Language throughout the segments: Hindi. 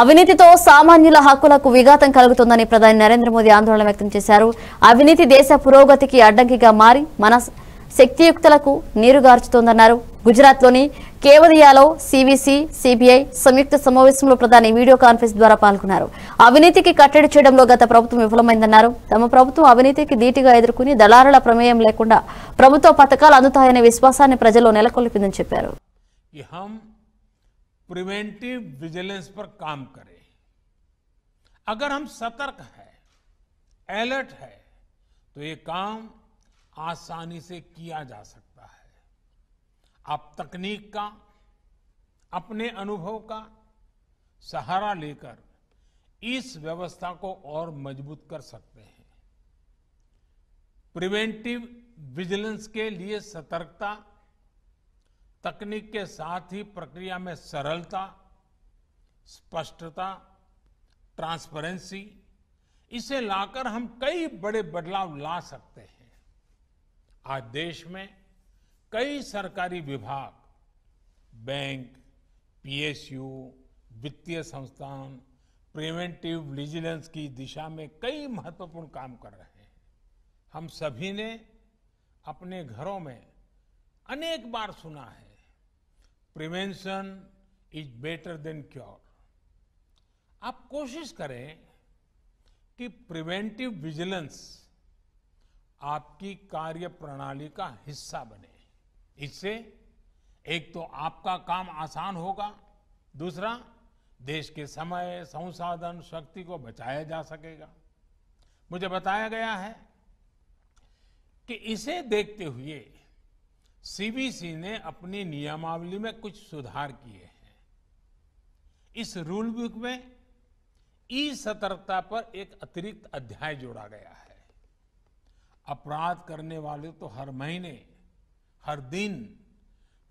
అవినీతితో సామాన్యుల హక్కులకు విఘాతం కలుగుతుందని ప్రధాని నరేంద్ర మోదీ ఆందోళన వ్యక్తం చేశారు. అవినీతి దేశ పురోగతికి అడ్డంకిగా మారి మన శక్తియుక్తలకు నీరుగార్చుతోందన్నారు. గుజరాత్లోని కేవదియాలో సివిసి సిబిఐ సంయుక్త సమావేశంలో ప్రధాని వీడియో కాన్ఫరెన్స్ ద్వారా పాల్గొన్నారు. అవినీతికి కట్టడి చేయడంలో గత ప్రభుత్వం విఫలమైందన్నారు. తమ ప్రభుత్వం అవినీతికి ధీటిగా ఎదుర్కొని దళారుల ప్రమేయం లేకుండా ప్రభుత్వ పథకాలు అందుతాయనే విశ్వాసాన్ని ప్రజల్లో నెలకొల్పిందని చెప్పారు. प्रिवेंटिव विजिलेंस पर काम करें। अगर हम सतर्क है, अलर्ट है तो ये काम आसानी से किया जा सकता है। आप तकनीक का, अपने अनुभव का सहारा लेकर इस व्यवस्था को और मज़बूत कर सकते हैं। प्रिवेंटिव विजिलेंस के लिए सतर्कता तकनीक के साथ ही प्रक्रिया में सरलता, स्पष्टता, ट्रांसपेरेंसी, इसे लाकर हम कई बड़े बदलाव ला सकते हैं। आज देश में कई सरकारी विभाग, बैंक, पीएसयू, वित्तीय संस्थान, प्रिवेंटिव विजिलेंस की दिशा में कई महत्वपूर्ण काम कर रहे हैं। हम सभी ने अपने घरों में अनेक बार सुना है prevention is better than cure आप कोशिश करें कि प्रिवेंटिव विजिलेंस आपकी कार्य प्रणाली का हिस्सा बने। इससे एक तो आपका काम आसान होगा, दूसरा देश के समय, संसाधन, शक्ति को बचाया जा सकेगा। मुझे बताया गया है कि इसे देखते हुए सीबीसी ने अपनी नियमावली में कुछ सुधार किए हैं। इस रूल बुक में ई सतर्कता पर एक अतिरिक्त अध्याय जोड़ा गया है। अपराध करने वाले तो हर महीने, हर दिन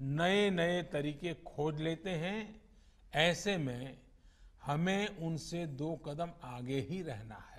नए नए तरीके खोज लेते हैं। ऐसे में हमें उनसे दो कदम आगे ही रहना है।